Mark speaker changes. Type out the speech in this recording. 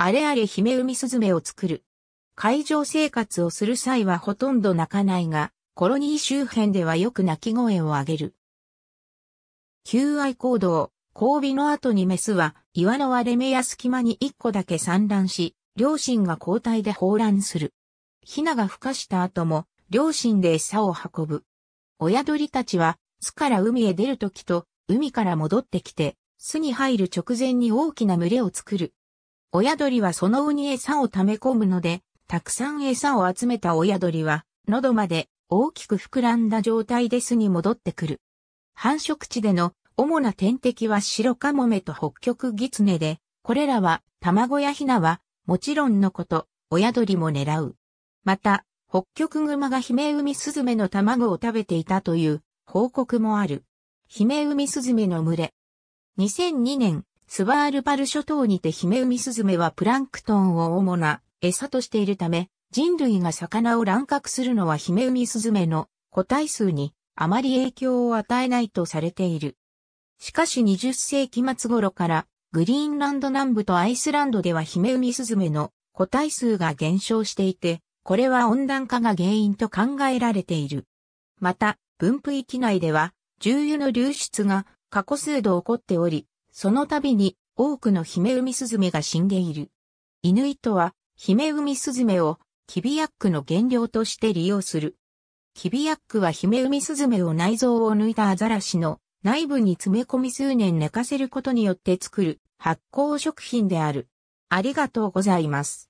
Speaker 1: あれあれヒメウミスズメを作る。海上生活をする際はほとんど鳴かないが、コロニー周辺ではよく鳴き声を上げる。求愛行動、交尾の後にメスは岩の割れ目や隙間に一個だけ産卵し、両親が交代で放卵する。ヒナが孵化した後も、両親で餌を運ぶ。親鳥たちは、巣から海へ出るときと、海から戻ってきて、巣に入る直前に大きな群れを作る。親鳥はそのウに餌を溜め込むので、たくさん餌を集めた親鳥は、喉まで大きく膨らんだ状態で巣に戻ってくる。繁殖地での主な天敵は白カモメと北極ギツネで、これらは卵やヒナはもちろんのこと、親鳥も狙う。また、北極熊がヒメウミスズメの卵を食べていたという報告もある。ヒメウミスズメの群れ。2002年、スバールパル諸島にてヒメウミスズメはプランクトンを主な餌としているため、人類が魚を乱獲するのはヒメウミスズメの個体数にあまり影響を与えないとされている。しかし20世紀末頃からグリーンランド南部とアイスランドではヒメウミスズメの個体数が減少していて、これは温暖化が原因と考えられている。また、分布域内では重油の流出が過去数度起こっており、その度に多くのヒメウミスズメが死んでいる。イヌイトはヒメウミスズメをキビヤックの原料として利用する。キビヤックはヒメウミスズメを内臓を抜いたアザラシの内部に詰め込み数年寝かせることによって作る発酵食品である。ありがとうございます。